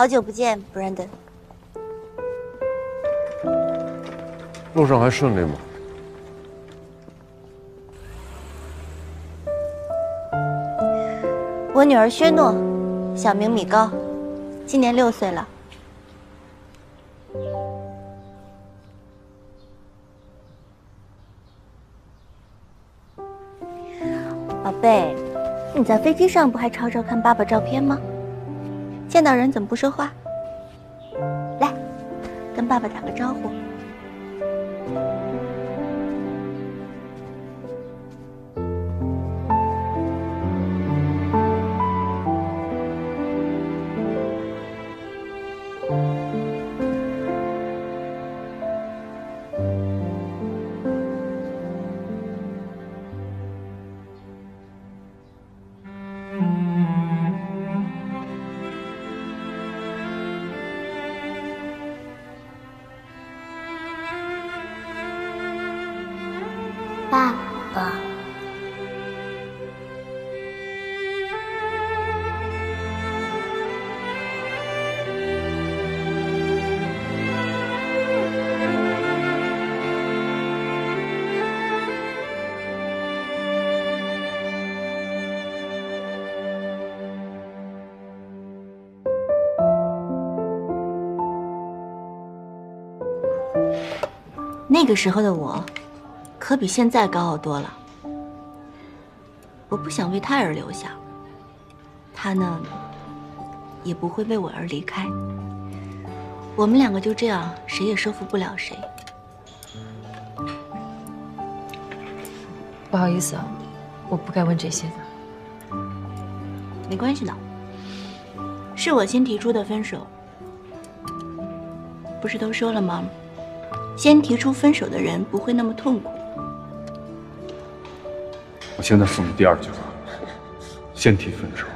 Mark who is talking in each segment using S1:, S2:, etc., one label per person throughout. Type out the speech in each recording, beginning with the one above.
S1: 好久不见，Brandon。
S2: 路上还顺利吗？
S1: 我女儿薛诺，小名米高，今年六岁了。宝贝，你在飞机上不还吵吵看爸爸照片吗？见到人怎么不说话？来，跟爸爸打个招呼。那个时候的我。可比现在高傲多了。我不想为他而留下，他呢，也不会为我而离开。我们两个就这样，谁也说服不了谁。
S3: 不好意思啊，我不该问这些的。
S1: 没关系的，是我先提出的分手。不是都说了吗？先提出分手的人不会那么痛苦。
S2: 我现在复你第二句话：先提分手，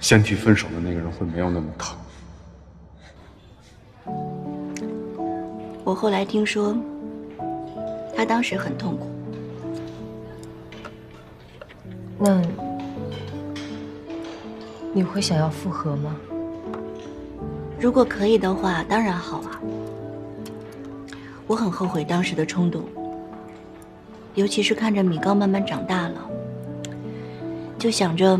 S2: 先提分手的那个人会没有那么疼。
S1: 我后来听说，他当时很痛苦。
S3: 那你会想要复合吗？
S1: 如果可以的话，当然好啊。我很后悔当时的冲动。尤其是看着米高慢慢长大了，就想着，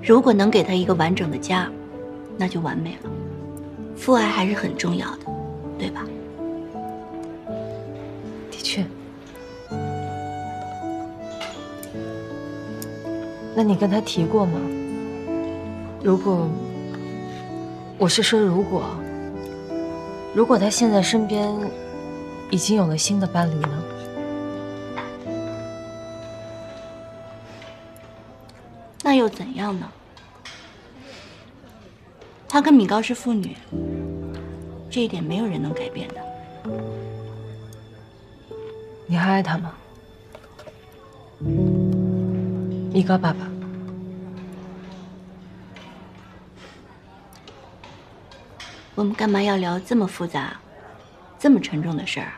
S1: 如果能给他一个完整的家，那就完美了。父爱还是很重要的，对吧？
S3: 的确。那你跟他提过吗？如果，我是说如果，如果他现在身边已经有了新的伴侣呢？
S1: 那又怎样呢？他跟米高是父女，这一点没有人能改变的。
S3: 你还爱他吗，米高爸爸？
S1: 我们干嘛要聊这么复杂、这么沉重的事儿？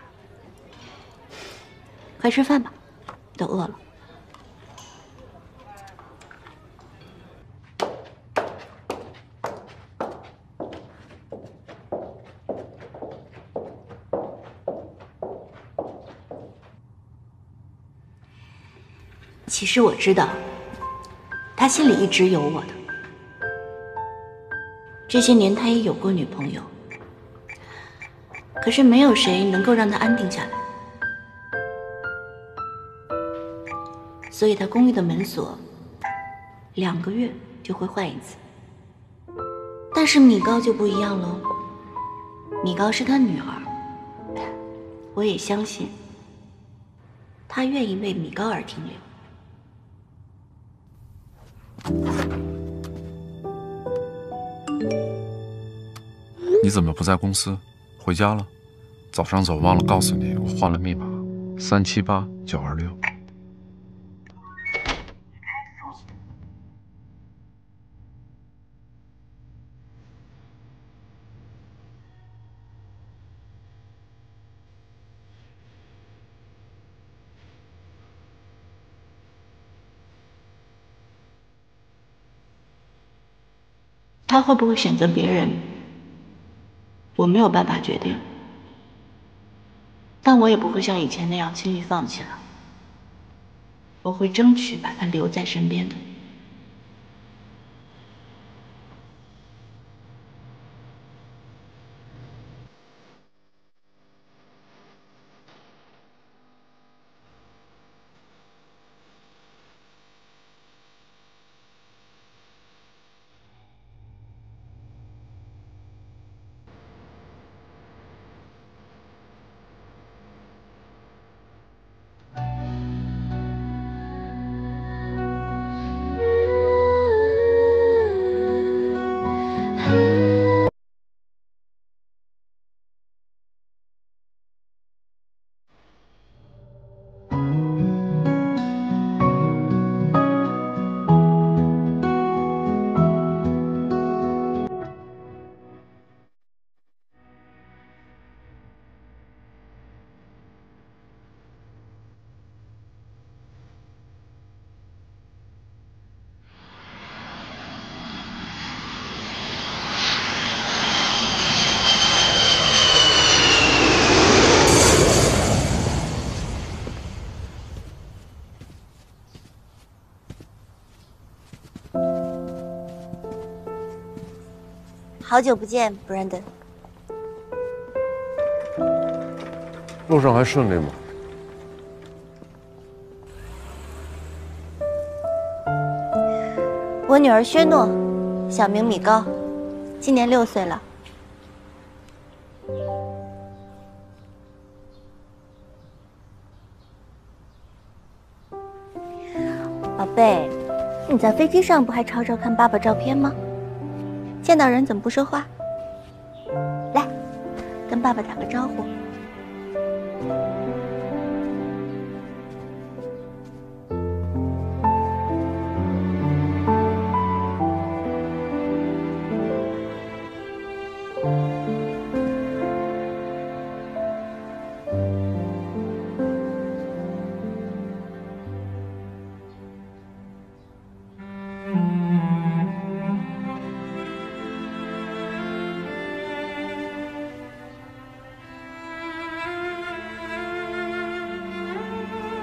S1: 快吃饭吧，都饿了。其实我知道，他心里一直有我的。这些年他也有过女朋友，可是没有谁能够让他安定下来。所以他公寓的门锁两个月就会换一次。但是米高就不一样喽，米高是他女儿，我也相信他愿意为米高而停留。
S2: 你怎么不在公司？回家了？早上走忘了告诉你我换了密码三七八九二六。
S1: 他会不会选择别人？我没有办法决定，但我也不会像以前那样轻易放弃了。我会争取把他留在身边的。好久不见，Brandon。
S4: 路上还顺利吗？
S1: 我女儿薛诺，小名米高，今年六岁了。宝贝，你在飞机上不还吵吵看爸爸照片吗？见到人怎么不说话？来，跟爸爸打个招呼。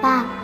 S1: 爸。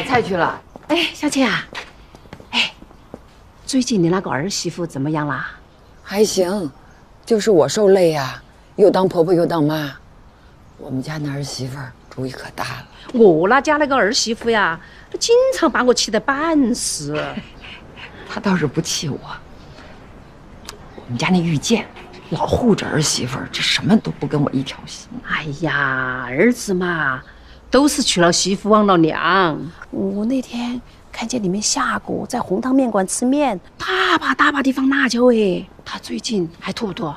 S5: 买菜去了。
S6: 哎，小倩啊，哎，最近你那个儿媳妇怎么样啦？
S5: 还行，就是我受累呀，又当婆婆又当妈。我们家那儿媳妇儿主意可大了。
S6: 我那家那个儿媳妇呀，经常把我气得半死。
S5: 她倒是不气我。我们家那玉建老护着儿媳妇儿，这什么都不跟我一条心。
S6: 哎呀，儿子嘛，都是娶了媳妇忘了娘。我那天看见你们夏果在红汤面馆吃面，大把大把地放辣椒哎。他最近还吐不吐？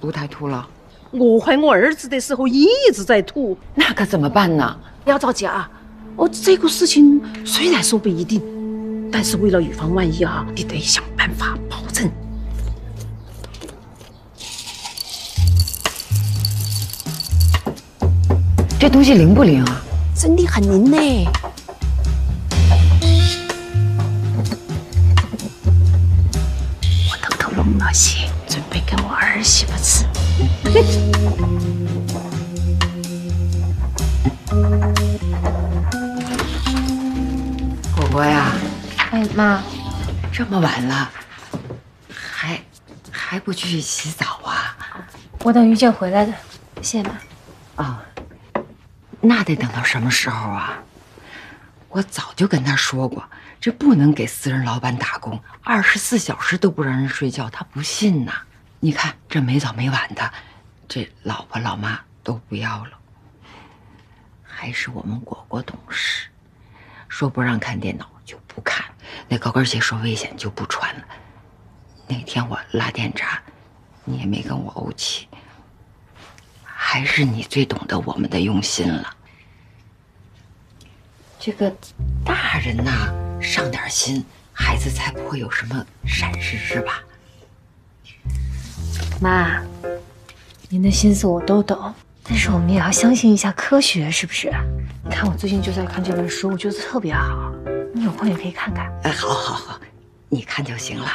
S5: 不太吐了。
S6: 我怀我儿子的时候一直在吐，
S5: 那可怎么办呢？
S6: 不要着急啊！哦，这个事情虽然说不一定，但是为了以防万一啊，你得想办法
S5: 这东西灵不灵啊？
S6: 真的很灵呢。我偷偷弄了些准备给我儿媳妇吃。
S5: 果果呀
S3: 哎妈
S5: 这么晚了还还不去洗澡啊？
S3: 我等于健回来的谢谢妈。
S5: 啊。那得等到什么时候啊？我早就跟他说过，这不能给私人老板打工，二十四小时都不让人睡觉，他不信呐。你看这没早没晚的，这老婆老妈都不要了，还是我们果果懂事，说不让看电脑就不看，那高跟鞋说危险就不穿了。那天我拉电闸，你也没跟我怄气。还是你最懂得我们的用心了。这个大人呐，上点心，孩子才不会有什么闪失，是吧？
S3: 妈，您的心思我都懂，但是我们也要相信一下科学，是不是？你看我最近就在看这本书，我觉得特别好，你有空也可以看看。
S5: 哎，好，好，好，你看就行了。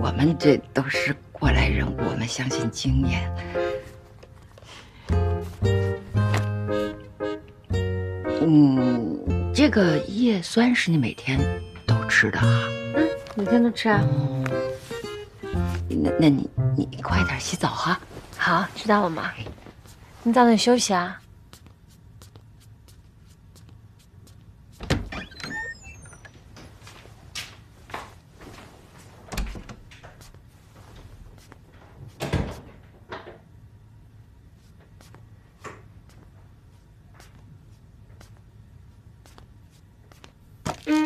S5: 我们这都是过来人，我们相信经验。嗯，这个叶酸是你每天都吃的啊？
S3: 嗯，每天都吃啊。
S5: 那那你你快点洗澡哈。
S3: 好，知道了妈。你早点休息啊。
S7: 这么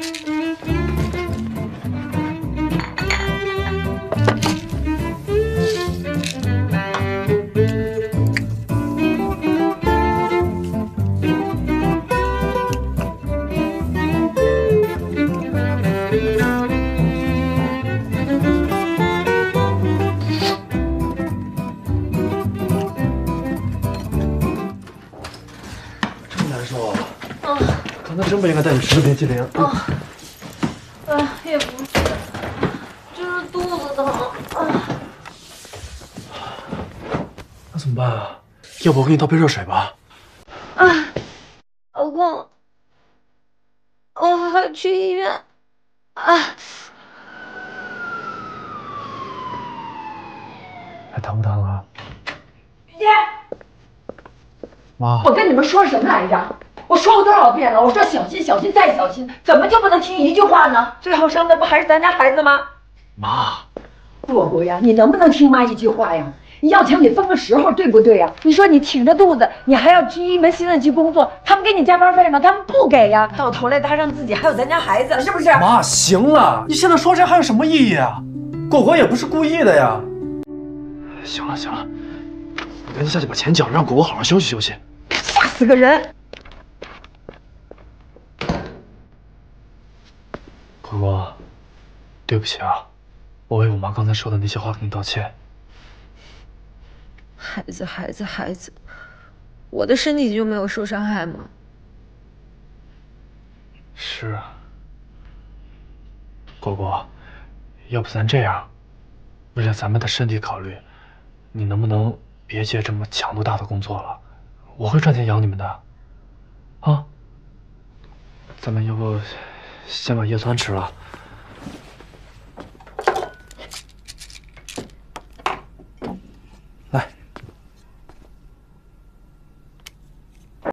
S7: 难受啊！刚才真不应该带你吃这冰淇淋。
S3: 啊哎，也不是，就是肚子疼。
S7: 啊那怎么办啊？要不我给你倒杯热水吧？
S3: 啊，老公，我还去医院。啊，
S7: 还疼不疼啊？
S8: 爹，
S7: 妈，
S8: 我跟你们说什么来着？我说过多少遍了？我说小心，小心再小心，怎么就不能听一句话呢？最后生的不还是咱家孩子吗？
S7: 妈，
S8: 果果呀，你能不能听妈一句话呀？你要钱你分个时候，对不对呀？你说你挺着肚子，你还要去一门心思去工作，他们给你加班费吗？他们不给呀，到头来搭上自己还有咱家孩子，是不是？
S7: 妈，行了，你现在说这还有什么意义啊？果果也不是故意的呀。行了行了，你赶紧下去把钱缴了，让果果好好休息休息。
S8: 吓死个人！
S7: 果果，对不起啊，我为我妈刚才说的那些话跟你道歉。
S3: 孩子，孩子，孩子，我的身体就没有受伤害吗？
S7: 是啊，果果，要不咱这样，为了咱们的身体考虑，你能不能别接这么强度大的工作了？我会赚钱养你们的，啊？咱们要不先把叶酸吃了，